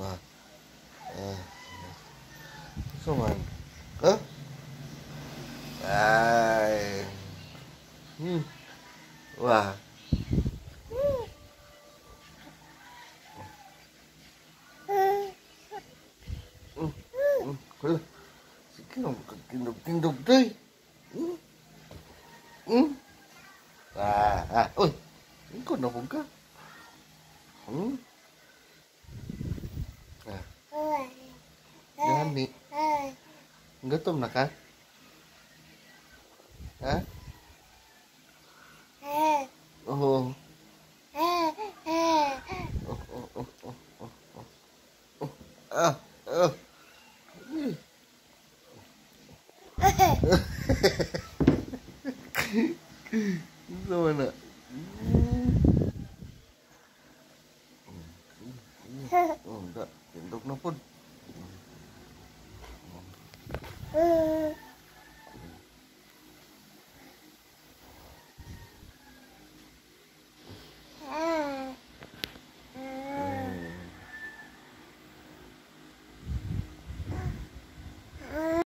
wah eh Cuman Hah? Ay. Hmm. Wah. Ừ. Ừ. Kaya, sige lang, tindog-tindog day. Hmm. ừ. ừ. ah, à Ikaw na kung ka. Hmm. ừ. gani. Gutom na ka? Ha? Oh, oh, oh, oh, oh, oh. Oh. Ah, ah. Hmm. oh enggak bentuk nopun Eh.